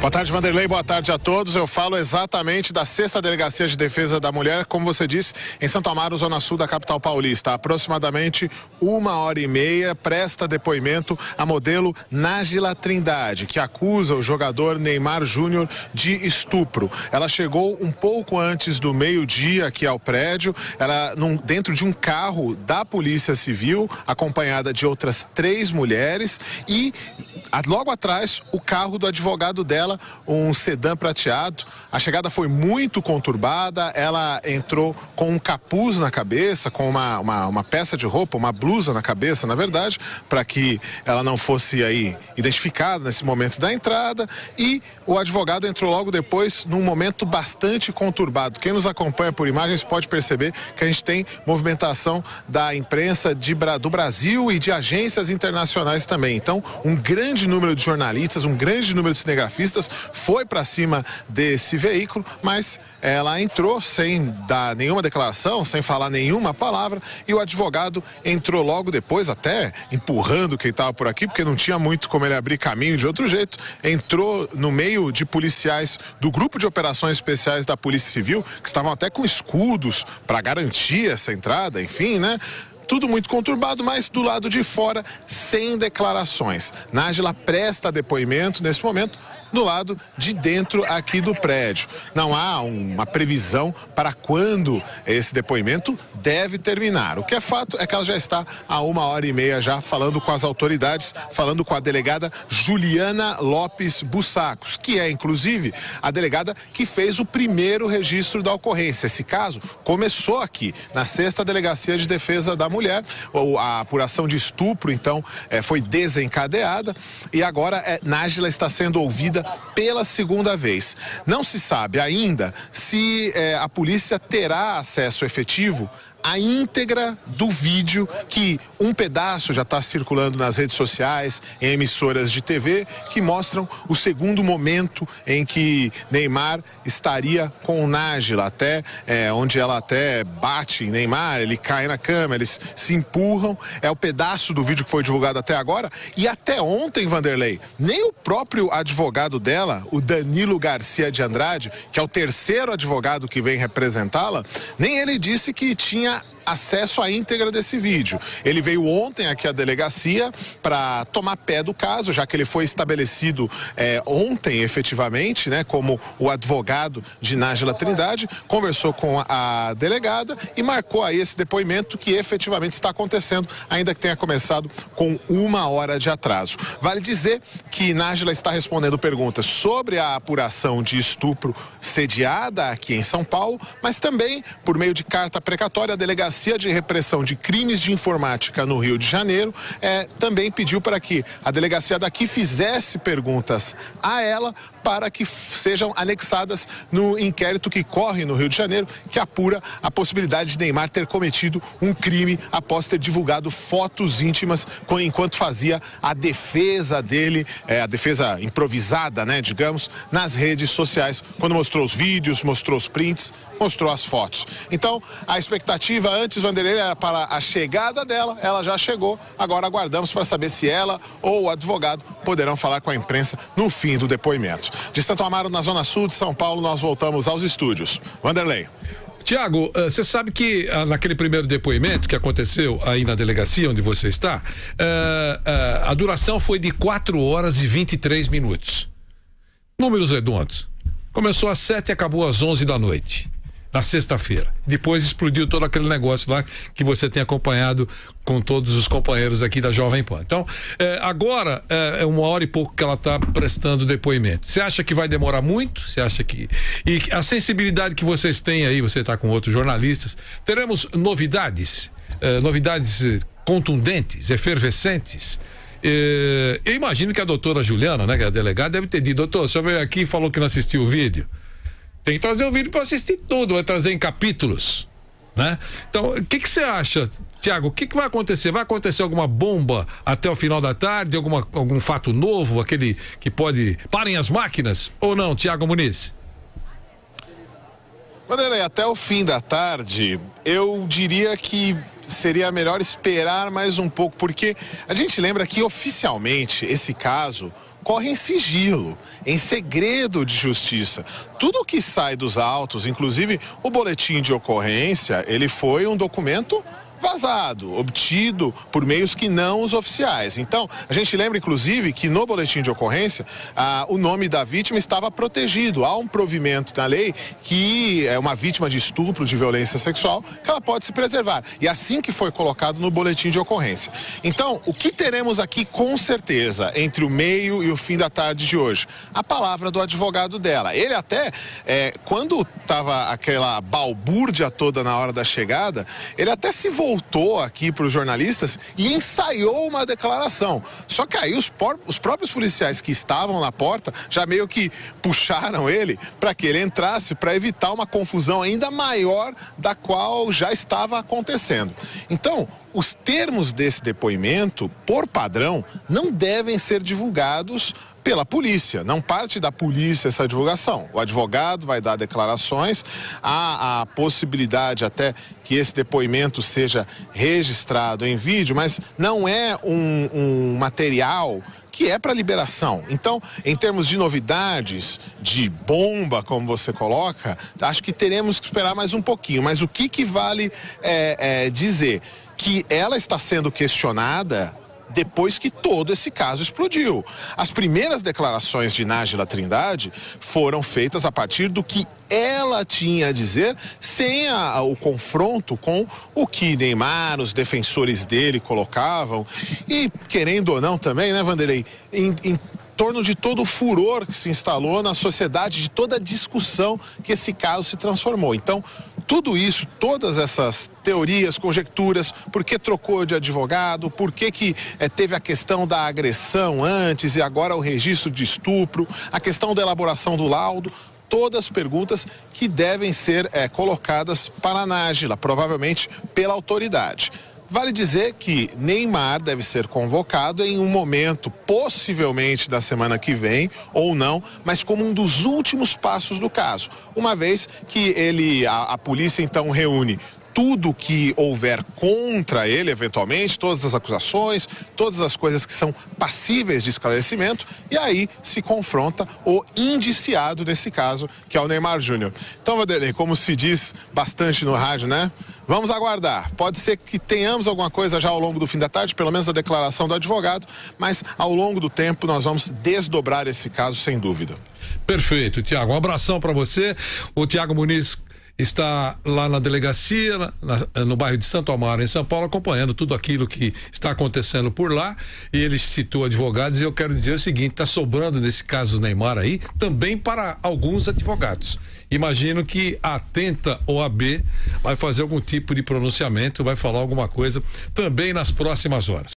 Boa tarde, Vanderlei. Boa tarde a todos. Eu falo exatamente da sexta delegacia de defesa da mulher, como você disse, em Santo Amaro, zona sul da capital paulista. aproximadamente uma hora e meia presta depoimento a modelo Nájila Trindade, que acusa o jogador Neymar Júnior de estupro. Ela chegou um pouco antes do meio-dia aqui ao prédio, ela num, dentro de um carro da Polícia Civil, acompanhada de outras três mulheres e logo atrás o carro do advogado dela, um sedã prateado. A chegada foi muito conturbada, ela entrou com um capuz na cabeça, com uma, uma, uma peça de roupa, uma blusa na cabeça, na verdade, para que ela não fosse aí identificada nesse momento da entrada. E o advogado entrou logo depois num momento bastante conturbado. Quem nos acompanha por imagens pode perceber que a gente tem movimentação da imprensa de, do Brasil e de agências internacionais também. Então, um grande número de jornalistas, um grande número de cinegrafistas foi para cima desse veículo, mas ela entrou sem dar nenhuma declaração, sem falar nenhuma palavra, e o advogado entrou logo depois, até empurrando quem estava por aqui, porque não tinha muito como ele abrir caminho de outro jeito, entrou no meio de policiais do grupo de operações especiais da Polícia Civil, que estavam até com escudos para garantir essa entrada, enfim, né? Tudo muito conturbado, mas do lado de fora, sem declarações. Nájila presta depoimento nesse momento do lado de dentro aqui do prédio. Não há uma previsão para quando esse depoimento deve terminar. O que é fato é que ela já está há uma hora e meia já falando com as autoridades, falando com a delegada Juliana Lopes Bussacos, que é inclusive a delegada que fez o primeiro registro da ocorrência. Esse caso começou aqui na sexta delegacia de defesa da mulher. A apuração de estupro então eh, foi desencadeada e agora é, Nájila está sendo ouvida pela segunda vez. Não se sabe ainda se é, a polícia terá acesso efetivo a íntegra do vídeo que um pedaço já está circulando nas redes sociais, em emissoras de TV, que mostram o segundo momento em que Neymar estaria com Nájila, até é, onde ela até bate em Neymar, ele cai na cama, eles se empurram. É o pedaço do vídeo que foi divulgado até agora. E até ontem, Vanderlei, nem o próprio advogado dela, o Danilo Garcia de Andrade, que é o terceiro advogado que vem representá-la, nem ele disse que tinha acesso à íntegra desse vídeo. Ele veio ontem aqui à delegacia para tomar pé do caso, já que ele foi estabelecido é, ontem, efetivamente, né, como o advogado de Nájila Trindade, conversou com a delegada e marcou aí esse depoimento que efetivamente está acontecendo, ainda que tenha começado com uma hora de atraso. Vale dizer que Nájila está respondendo perguntas sobre a apuração de estupro sediada aqui em São Paulo, mas também por meio de carta precatória, delegacia de Repressão de Crimes de Informática no Rio de Janeiro é, também pediu para que a delegacia daqui fizesse perguntas a ela para que sejam anexadas no inquérito que corre no Rio de Janeiro, que apura a possibilidade de Neymar ter cometido um crime após ter divulgado fotos íntimas enquanto fazia a defesa dele, é, a defesa improvisada, né, digamos, nas redes sociais, quando mostrou os vídeos, mostrou os prints, mostrou as fotos. Então, a expectativa antes, Vanderlei, era para a chegada dela, ela já chegou. Agora aguardamos para saber se ela ou o advogado poderão falar com a imprensa no fim do depoimento. De Santo Amaro, na zona sul de São Paulo, nós voltamos aos estúdios. Vanderlei. Tiago, eh, você sabe que ah, naquele primeiro depoimento que aconteceu aí na delegacia onde você está, eh, eh, a duração foi de 4 horas e 23 minutos. Números redondos. Começou às 7 e acabou às 11 da noite na sexta-feira. Depois explodiu todo aquele negócio lá que você tem acompanhado com todos os companheiros aqui da Jovem Pan. Então, é, agora é, é, uma hora e pouco que ela está prestando depoimento. Você acha que vai demorar muito? Você acha que. E a sensibilidade que vocês têm aí, você está com outros jornalistas, teremos novidades? É, novidades contundentes, efervescentes? Eu imagino que a doutora Juliana, né, que é a delegada, deve ter dito, doutor, o senhor veio aqui e falou que não assistiu o vídeo. Tem que trazer o vídeo para assistir tudo, vai trazer em capítulos. Né? Então, o que, que você acha, Tiago? O que, que vai acontecer? Vai acontecer alguma bomba até o final da tarde? Alguma, algum fato novo, aquele que pode. Parem as máquinas? Ou não, Tiago Muniz? Vanderlei, até o fim da tarde, eu diria que seria melhor esperar mais um pouco, porque a gente lembra que oficialmente esse caso corre em sigilo, em segredo de justiça. Tudo que sai dos autos, inclusive o boletim de ocorrência, ele foi um documento vazado, obtido por meios que não os oficiais. Então, a gente lembra, inclusive, que no boletim de ocorrência, ah, o nome da vítima estava protegido. Há um provimento na lei que é uma vítima de estupro, de violência sexual, que ela pode se preservar. E assim que foi colocado no boletim de ocorrência. Então, o que teremos aqui com certeza entre o meio e o fim da tarde de hoje? A palavra do advogado dela. Ele até, é, quando estava aquela balbúrdia toda na hora da chegada, ele até se voltou voltou aqui para os jornalistas e ensaiou uma declaração. Só que aí os, os próprios policiais que estavam na porta já meio que puxaram ele para que ele entrasse para evitar uma confusão ainda maior da qual já estava acontecendo. Então, os termos desse depoimento, por padrão, não devem ser divulgados pela polícia. Não parte da polícia essa divulgação. O advogado vai dar declarações, há a possibilidade até que esse depoimento seja registrado em vídeo, mas não é um, um material que é para liberação. Então, em termos de novidades, de bomba, como você coloca, acho que teremos que esperar mais um pouquinho. Mas o que, que vale é, é, dizer? Que ela está sendo questionada depois que todo esse caso explodiu. As primeiras declarações de Nájila Trindade foram feitas a partir do que ela tinha a dizer, sem a, o confronto com o que Neymar, os defensores dele colocavam. E, querendo ou não também, né, Vanderlei, em, em torno de todo o furor que se instalou na sociedade, de toda a discussão que esse caso se transformou. Então, tudo isso, todas essas teorias, conjecturas, por que trocou de advogado, por que, que é, teve a questão da agressão antes e agora o registro de estupro, a questão da elaboração do laudo, todas perguntas que devem ser é, colocadas para a Nájila, provavelmente pela autoridade. Vale dizer que Neymar deve ser convocado em um momento, possivelmente da semana que vem, ou não, mas como um dos últimos passos do caso. Uma vez que ele, a, a polícia então reúne tudo que houver contra ele, eventualmente, todas as acusações, todas as coisas que são passíveis de esclarecimento, e aí se confronta o indiciado nesse caso, que é o Neymar Júnior. Então, Vanderlei, como se diz bastante no rádio, né? Vamos aguardar. Pode ser que tenhamos alguma coisa já ao longo do fim da tarde, pelo menos a declaração do advogado, mas ao longo do tempo nós vamos desdobrar esse caso sem dúvida. Perfeito, Tiago. Um abração para você. O Tiago Muniz está lá na delegacia, na, no bairro de Santo Amaro, em São Paulo, acompanhando tudo aquilo que está acontecendo por lá. E ele citou advogados e eu quero dizer o seguinte: está sobrando nesse caso Neymar aí também para alguns advogados. Imagino que a Tenta OAB vai fazer algum tipo de pronunciamento, vai falar alguma coisa também nas próximas horas.